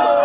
So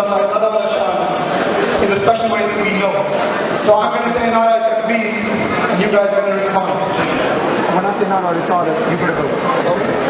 in the special way that we know. So I'm going to say Nara Takbir and you guys are going to respond. Sinan already saw that. You could have नारे